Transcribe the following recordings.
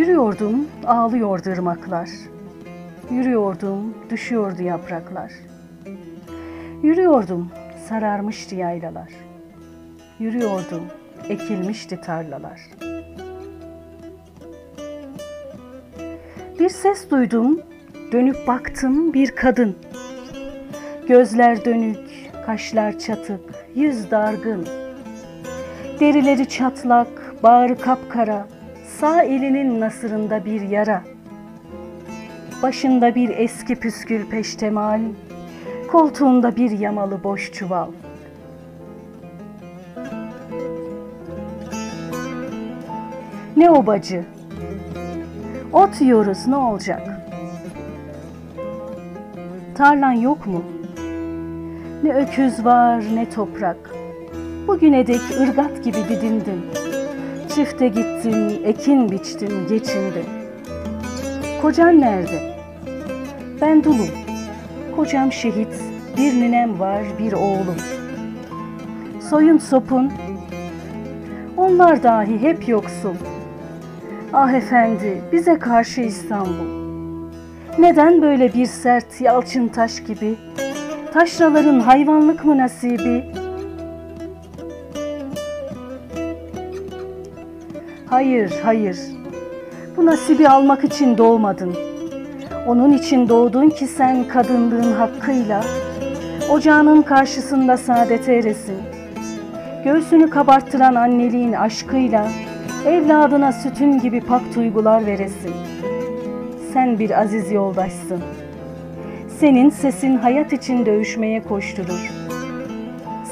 Yürüyordum, ağlıyordu ırmaklar. Yürüyordum, düşüyordu yapraklar. Yürüyordum, sararmıştı yaylalar. Yürüyordum, ekilmişti tarlalar. Bir ses duydum, dönüp baktım bir kadın. Gözler dönük, kaşlar çatık, yüz dargın. Derileri çatlak, bağrı kapkara, sağ elinin nasırında bir yara. Başında bir eski püskül peştemal, koltuğunda bir yamalı boş çuval. Ne obacı? Ot yiyoruz ne olacak? Tarlan yok mu? Ne öküz var ne toprak. Bugüne dek ırgat gibi didindim. Çifte gittim, ekin biçtim, geçindim. Kocan nerede? Ben dulum. Kocam şehit, bir ninem var, bir oğlum. Soyun sopun, onlar dahi hep yoksul. Ah efendi, bize karşı İstanbul. Neden böyle bir sert yalçın taş gibi? Taşraların hayvanlık mı nasibi? Hayır, hayır. Bu nasibi almak için doğmadın. Onun için doğdun ki sen kadınlığın hakkıyla ocağının karşısında saadete eresin. Göğsünü kabarttıran anneliğin aşkıyla evladına sütün gibi pak duygular veresin. Sen bir aziz yoldaşsın. Senin sesin hayat için dövüşmeye koşturur.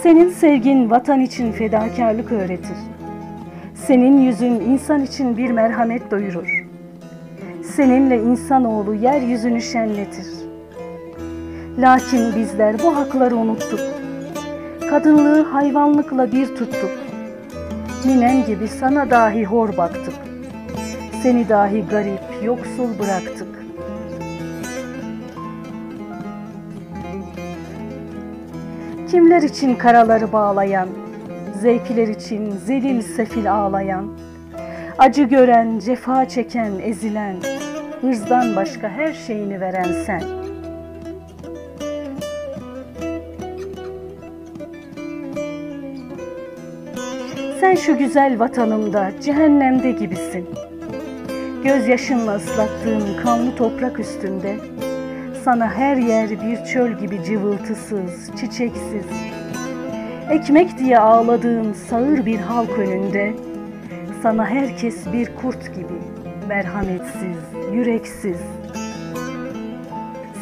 Senin sevgin vatan için fedakarlık öğretir. Senin yüzün insan için bir merhamet doyurur. Seninle insanoğlu yeryüzünü şenletir. Lakin bizler bu hakları unuttuk. Kadınlığı hayvanlıkla bir tuttuk. Ninen gibi sana dahi hor baktık. Seni dahi garip, yoksul bıraktık. Kimler için karaları bağlayan, zevkler için zelil sefil ağlayan, acı gören, cefa çeken, ezilen, hırzdan başka her şeyini veren sen. Sen şu güzel vatanımda, cehennemde gibisin. Gözyaşınla ıslattığım kanlı toprak üstünde, sana her yer bir çöl gibi cıvıltısız, çiçeksiz. Ekmek diye ağladığın sağır bir halk önünde, sana herkes bir kurt gibi, merhametsiz, yüreksiz.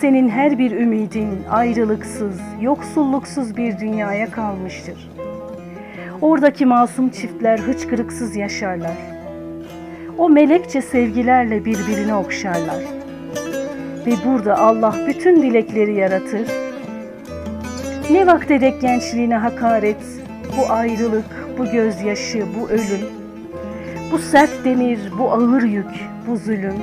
Senin her bir ümidin ayrılıksız, yoksulluksuz bir dünyaya kalmıştır. Oradaki masum çiftler hıçkırıksız yaşarlar. O melekçe sevgilerle birbirini okşarlar. Ve burada Allah bütün dilekleri yaratır. Ne vaktedek gençliğine hakaret, bu ayrılık, bu gözyaşı, bu ölüm, bu sert demir, bu ağır yük, bu zulüm.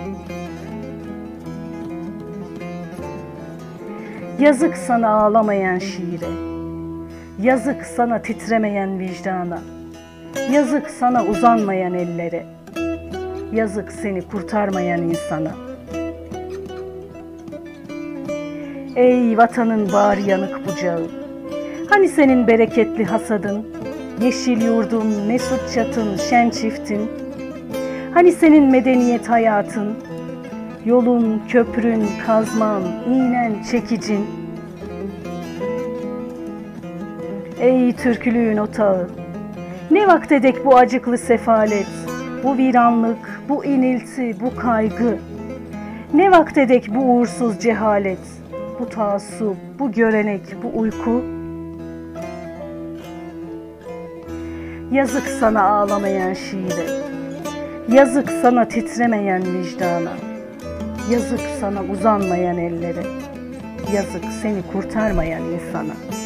Yazık sana ağlamayan şiire, yazık sana titremeyen vicdana, yazık sana uzanmayan ellere, yazık seni kurtarmayan insana. Ey vatanın bağır yanık bucağı, hani senin bereketli hasadın, yeşil yurdun, mesut çatın, şen çiftin, hani senin medeniyet hayatın, yolun, köprün, kazman, iğnen, çekicin, Ey türkülüğün otağı, ne vaktedek bu acıklı sefalet, bu viranlık, bu inilti, bu kaygı, ne vaktedek bu uğursuz cehalet, bu taassup, bu görenek, bu uyku, Yazık sana ağlamayan şiire, yazık sana titremeyen vicdana, yazık sana uzanmayan ellere, yazık seni kurtarmayan insana.''